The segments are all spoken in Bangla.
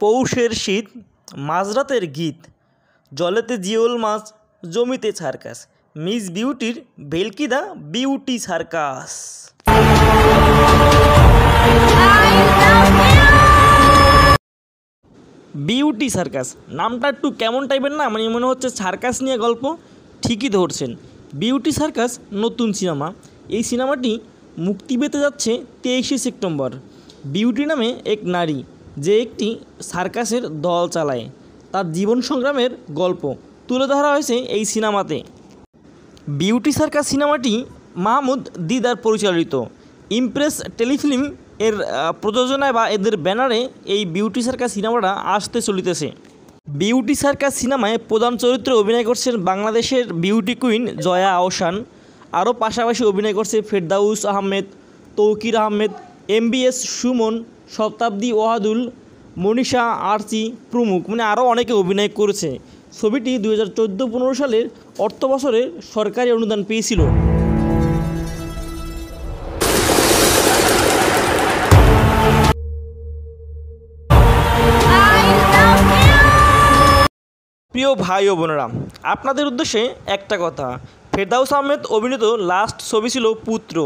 পৌষের শীত, মাঝরাতের গীত, জলেতে জিওল মাছ, জমিতে সার্কাস, মিস বিউটির ভেলকি the beauty circus. Beauty circus, নামটা একটু কেমন টাইপের না? মানে মনে হচ্ছে সার্কাস নিয়ে গল্প। ঠিকই ধরছেন। বিউটি সার্কাস, নতুন সিনেমা। এই সিনেমাটি মুক্তি পেতে যাচ্ছে তেইশে সেপ্টেম্বর। বিউটি নামে এক নারী। যে একটি সার্কাসের দল চালায়। তার জীবন সংগ্রামের গল্প। তুলে ধরা হয়েছে এই সিনেমাতে। বিউটি সার্কাস সিনেমাটি মাহমুদ দিদার পরিচালিত। ইমপ্রেস টেলিফিল্ম এর প্রযোজনায় বা এদের ব্যানারে এই বিউটি সার্কাস সিনেমাটা আসতে চলিতেছে। বিউটি সার্কাস সিনেমায় প্রধান চরিত্রে অভিনয় করছেন বাংলাদেশের বিউটি কুইন জয়া আহসান। আরও পাশাপাশি অভিনয় করছে ফেরদাউস আহমেদ, তৌকির আহমেদ এমবিএস সুমন, শতাব্দী ওয়াহাদুল, মনীষা আরচি প্রমুখ। মানে আরও অনেকে অভিনয় করেছে। ছবিটি দু হাজার চোদ্দ পনেরো সালের অর্থ বছরে সরকারি অনুদান পেয়েছিল। প্রিয় ভাই ও বোনেরা, আপনাদের উদ্দেশ্যে একটা কথা। ফেরদাউস আহমেদ অভিনীত লাস্ট ছবি ছিল পুত্র।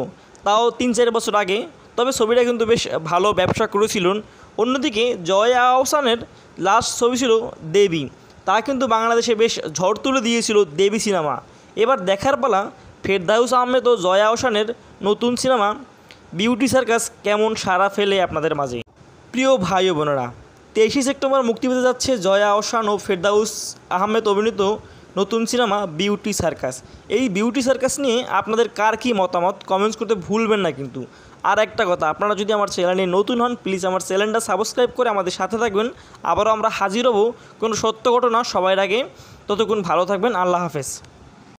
তাও তিন চার বছর আগে তবে ছবিটা কিন্তু বেশ ভালো ব্যবসা করেছিলেন। অন্যদিকে জয় আহসানের লাস্ট ছবি ছিল দেবী। তা কিন্তু বাংলাদেশে বেশ ঝড় তুলে দিয়েছিল দেবী সিনেমা। এবার দেখার পালা ফেরদাউস আহমেদ ও জয় আহসানের নতুন সিনেমা বিউটি সার্কাস কেমন সাড়া ফেলে আপনাদের মাঝে? প্রিয় ভাই বোনেরা, তেইশে সেপ্টেম্বর মুক্তি পেতে যাচ্ছে জয়া আহসান ও ফেরদাউস আহমেদ অভিনীত নতুন সিনেমা বিউটি সার্কাস। এই বিউটি সার্কাস নিয়ে আপনাদের কার কী মতামত? কমেন্টস করতে ভুলবেন না কিন্তু। আর একটা কথা, আপনারা যদি আমার চ্যানেলে নতুন হন প্লিজ আমার চ্যানেলটা সাবস্ক্রাইব করে আমাদের সাথে থাকবেন। আবারও আমরা হাজির হব কোনো সত্য ঘটনা সবার আগে। ততক্ষণ ভালো থাকবেন, আল্লাহ হাফেজ।